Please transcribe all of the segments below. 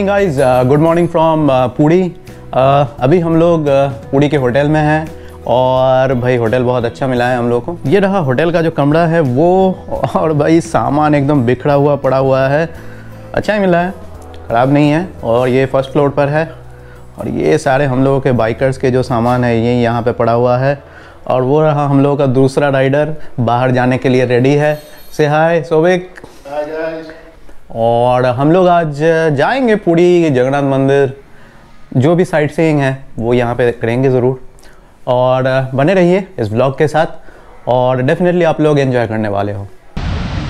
Morning guys good morning from Puri अभी हम लोग uh, पूड़ी के होटल में हैं और भाई होटल बहुत अच्छा मिला है हम लोग को। ये रहा होटल का जो कमरा है वो और भाई सामान एकदम बिखरा हुआ पड़ा हुआ है। अच्छा ही मिला है ख़राब नहीं है और ये फ़र्स्ट फ्लोर पर है और ये सारे हम लोगों के बाइकर्स के जो सामान है ये यहाँ पे पड़ा हुआ है और वो रहा हम लोगों का दूसरा राइडर बाहर जाने के लिए रेडी है। से हाय सोबिक और हम लोग आज जाएँगे पूरी, जगन्नाथ मंदिर। जो भी साइट सीइंग है, वो यहाँ पे करेंगे ज़रूर। और बने रहिए इस ब्लॉग के साथ, और डेफिनेटली आप लोग एंजॉय करने वाले हो।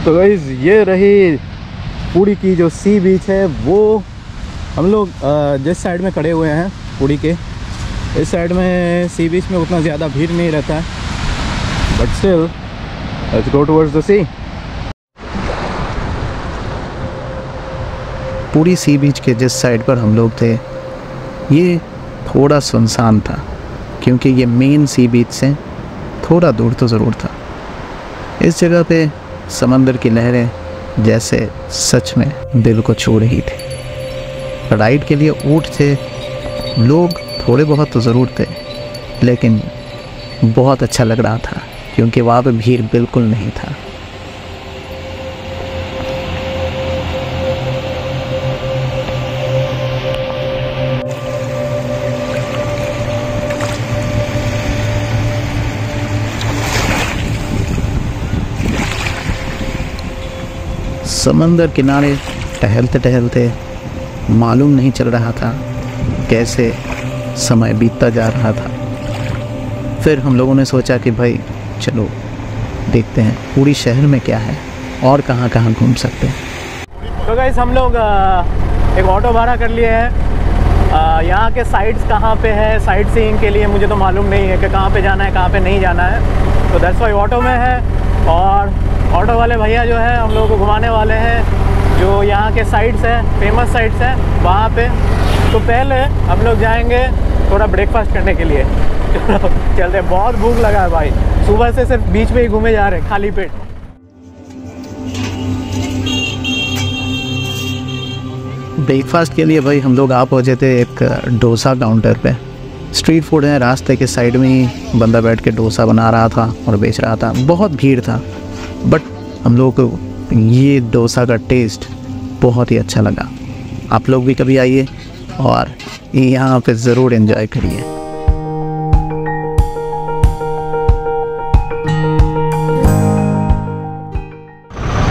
तो गाइज़ ये रही पूरी की जो सी बीच है, वो हम लोग जिस साइड में खड़े हुए हैं पूरी के, इस साइड में सी बीच में उतना ज़्यादा भीड़ नहीं रहता है। But still let's go towards the sea Puri sea beach के जिस साइड पर हम लोग थे, ये थोड़ा सुनसान था, क्योंकि ये मेन सी बीच से थोड़ा दूर तो ज़रूर था। इस जगह पे समंदर की लहरें जैसे सच में दिल को छू रही थी। राइड के लिए ऊँट थे, लोग थोड़े बहुत तो ज़रूर थे, लेकिन बहुत अच्छा लग रहा था, क्योंकि वहाँ पे भीड़ बिल्कुल नहीं था। समंदर किनारे टहलते टहलते मालूम नहीं चल रहा था कैसे समय बीतता जा रहा था। फिर हम लोगों ने सोचा कि भाई, चलो, देखते हैं पूरी शहर में क्या है और कहाँ कहाँ घूम सकते हैं। तो गाइस हम लोग एक ऑटो भाड़ा कर लिए हैं। यहाँ के साइट्स कहाँ पे है? साइट सीइंग के लिए मुझे तो मालूम नहीं है कि कहाँ पे जाना है, कहाँ पे नहीं जाना है। तो दैट्स वाई ऑटो में है और ऑटो वाले भैया जो है, हम लोगों को घुमाने वाले हैं, जो यहाँ के साइट्स हैं फ़ेमस साइट्स हैं, वहाँ पे। तो पहले हम लोग जाएँगे थोड़ा ब्रेकफास्ट करने के लिए। चलो, चलते बहुत भूख लगा है भाई। सुबह से सिर्फ़ बीच में ही घूमे जा रहे हैं, खाली पेट। ब्रेकफास्ट के लिए भाई, हम लोग आ पहुँचे थे एक डोसा काउंटर पे। स्ट्रीट फ़ूड है, रास्ते के साइड में ही बंदा बैठ के डोसा बना रहा था और बेच रहा था। बहुत भीड़ था। बट हम लोगों को ये डोसा का टेस्ट बहुत ही अच्छा लगा। आप लोग भी कभी आइए और यहाँ पे ज़रूर एंजॉय करिए।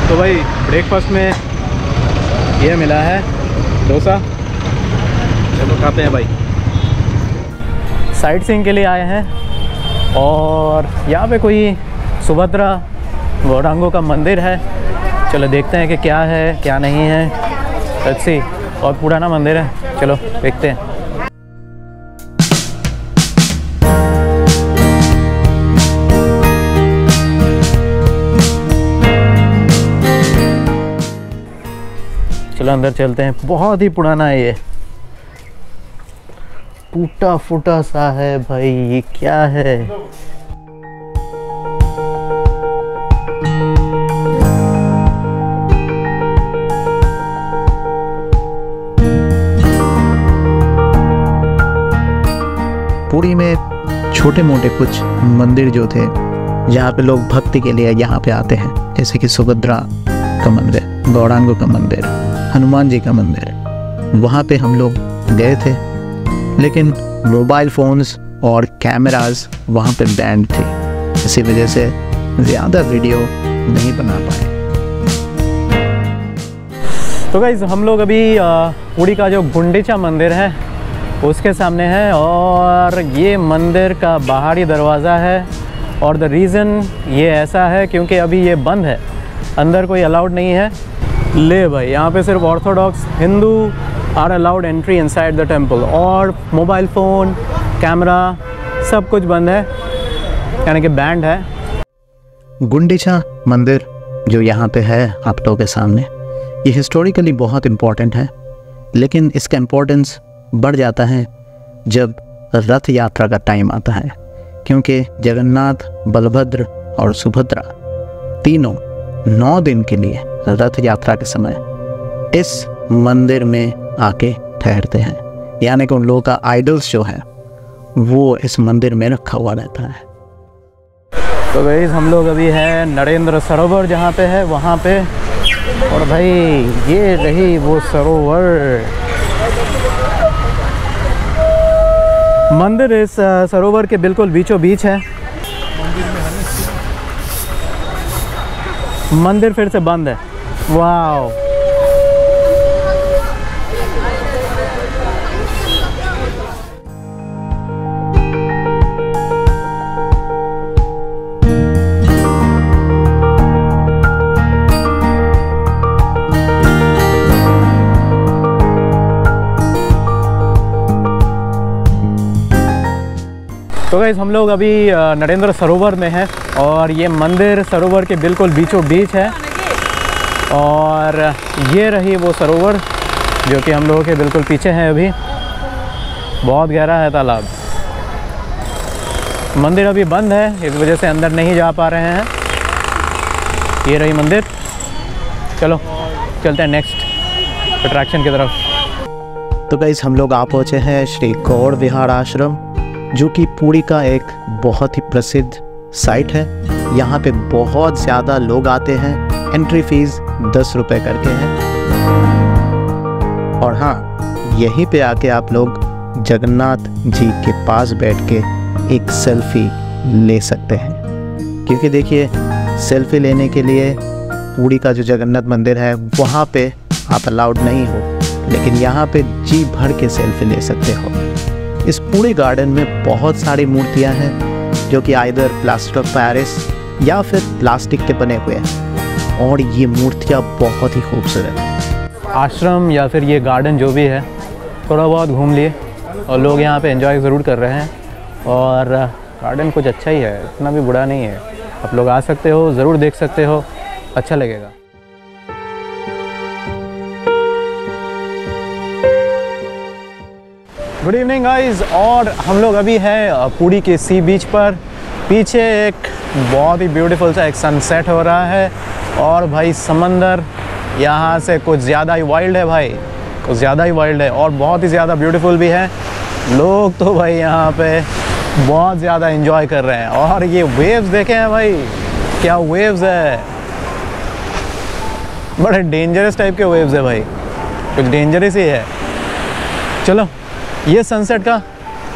तो भाई ब्रेकफास्ट में ये मिला है डोसा। चलो खाते हैं भाई। साइट सीइंग के लिए आए हैं और यहाँ पे कोई सुभद्रा गौरांगों का मंदिर है। चलो देखते हैं कि क्या है, क्या नहीं है। अच्छी और पुराना मंदिर है। चलो देखते हैं। चलो अंदर चलते हैं। बहुत ही पुराना है ये। टूटा फूटा सा है भाई, ये क्या है? पूरी में छोटे मोटे कुछ मंदिर जो थे, जहाँ पे लोग भक्ति के लिए यहाँ पे आते हैं। जैसे कि सुभद्रा का मंदिर, गौरांगो का मंदिर, हनुमान जी का मंदिर, वहाँ पे हम लोग गए थे। लेकिन मोबाइल फ़ोन्स और कैमरास वहाँ पे बैंड थे, इसी वजह से ज़्यादा वीडियो नहीं बना पाए। तो गाइज़ हम लोग अभी पुरी का जो गुंडीचा मंदिर है उसके सामने है और ये मंदिर का बाहरी दरवाज़ा है और द रीज़न ये ऐसा है क्योंकि अभी ये बंद है, अंदर कोई अलाउड नहीं है। ले भाई, यहाँ पे सिर्फ़ orthodox Hindu are allowed entry inside the temple और मोबाइल फ़ोन कैमरा सब कुछ बंद है, यानी कि बैंड है। गुंडीचा मंदिर जो यहाँ पे है आप लोगों के सामने, ये हिस्टोरिकली बहुत इम्पोर्टेंट है, लेकिन इसका इम्पोर्टेंस बढ़ जाता है जब रथ यात्रा का टाइम आता है, क्योंकि जगन्नाथ, बलभद्र और सुभद्रा तीनों नौ दिन के लिए रथ यात्रा के समय इस मंदिर में आके ठहरते हैं। यानी कि उन लोगों का आइडल्स जो है, वो इस मंदिर में रखा हुआ रहता है। तो भाई, हम लोग अभी हैं नरेंद्र सरोवर जहाँ पे है, वहाँ पे। और भाई, ये रही वो सरोवर। मंदिर इस सरोवर के बिल्कुल बीचों बीच है। मंदिर फिर से बंद है। वाह गैस हम लोग अभी नरेंद्र सरोवर में हैं और ये मंदिर सरोवर के बिल्कुल बीचों बीच है। और ये रही वो सरोवर जो कि हम लोगों के बिल्कुल पीछे है अभी। बहुत गहरा है तालाब। मंदिर अभी बंद है, इस वजह से अंदर नहीं जा पा रहे हैं। ये रही मंदिर। चलो, चलते हैं नेक्स्ट अट्रैक्शन की तरफ़। तो गैस हम लोग आ पहुँचे हैं श्री गौड़ विहार आश्रम। जो कि पुरी का एक बहुत ही प्रसिद्ध साइट है। यहाँ पे बहुत ज़्यादा लोग आते हैं एंट्री फ़ीस दस रुपये करके है। और हाँ यहीं पे आके आप लोग जगन्नाथ जी के पास बैठ के एक सेल्फी ले सकते हैं। क्योंकि देखिए सेल्फी लेने के लिए पूरी का जो जगन्नाथ मंदिर है, वहाँ पे आप अलाउड नहीं हो, लेकिन यहाँ पे जी भर के सेल्फी ले सकते हो। इस पूरे गार्डन में बहुत सारी मूर्तियाँ हैं, जो कि आइधर प्लास्टर ऑफ़ पेरिस या फिर प्लास्टिक के बने हुए हैं। और ये मूर्तियाँ बहुत ही खूबसूरत हैं। आश्रम या फिर ये गार्डन जो भी है, थोड़ा बहुत घूम लिए और लोग यहाँ पे एंजॉय ज़रूर कर रहे हैं। और गार्डन कुछ अच्छा ही है, इतना भी बुरा नहीं है। आप लोग आ सकते हो, ज़रूर देख सकते हो अच्छा लगेगा। गुड इवनिंग गाइस और हम लोग अभी हैं पूरी के सी बीच पर। पीछे एक बहुत ही ब्यूटीफुल सा एक सनसेट हो रहा है। और भाई, समंदर यहाँ से कुछ ज़्यादा ही वाइल्ड है भाई। कुछ ज़्यादा ही वाइल्ड है और बहुत ही ज़्यादा ब्यूटीफुल भी है। लोग तो भाई यहाँ पे बहुत ज़्यादा इन्जॉय कर रहे हैं। और ये वेव्स देखे हैं भाई, क्या वेव्स है। बड़े डेंजरस टाइप के वेव्स है भाई। कुछ डेंजरस ही है। चलो। ये सनसेट का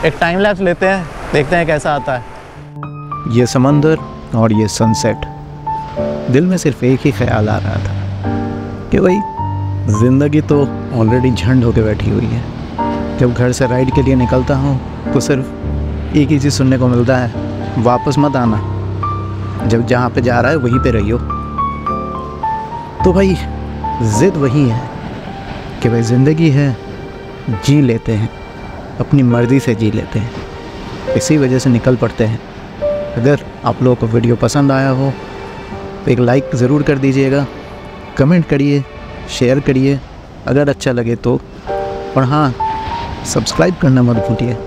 एक टाइम लैप्स लेते हैं, देखते हैं कैसा आता है। ये समंदर और ये सनसेट दिल में सिर्फ़ एक ही ख्याल आ रहा था कि भाई ज़िंदगी तो ऑलरेडी झंड होके बैठी हुई है। जब घर से राइड के लिए निकलता हूँ तो सिर्फ़ एक ही चीज़ सुनने को मिलता है, वापस मत आना। जब जहाँ पे जा रहा है, वहीं पे रहियो। तो भाई, ज़िद वही है कि भाई ज़िंदगी है, जी लेते हैं। अपनी मर्ज़ी से जी लेते हैं। इसी वजह से निकल पड़ते हैं। अगर आप लोगों को वीडियो पसंद आया हो तो एक लाइक ज़रूर कर दीजिएगा। कमेंट करिए, शेयर करिए। अगर अच्छा लगे तो और हाँ सब्सक्राइब करना मत भूलिए।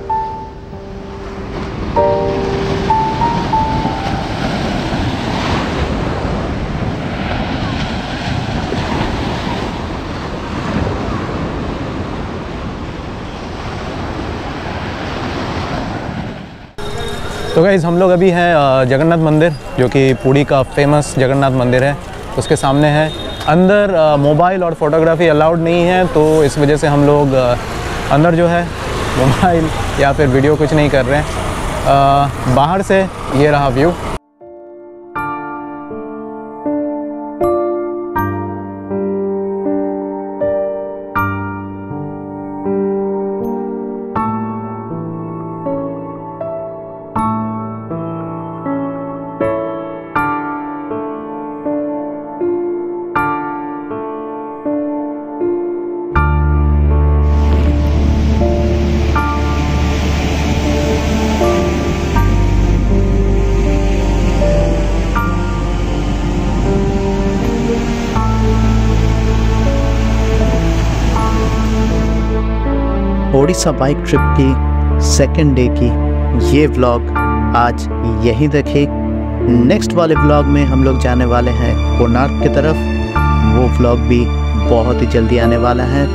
तो गाइज़ हम लोग अभी हैं जगन्नाथ मंदिर, जो कि पूरी का फ़ेमस जगन्नाथ मंदिर है। उसके सामने है। अंदर मोबाइल और फोटोग्राफी अलाउड नहीं है तो इस वजह से हम लोग अंदर जो है मोबाइल या फिर वीडियो कुछ नहीं कर रहे हैं। बाहर से ये रहा व्यू ओडिशा बाइक ट्रिप की सेकेंड डे की ये व्लॉग आज यहीं देखे नेक्स्ट वाले व्लॉग में हम लोग जाने वाले हैं कोणार्क की तरफ़। वो व्लॉग भी बहुत ही जल्दी आने वाला है।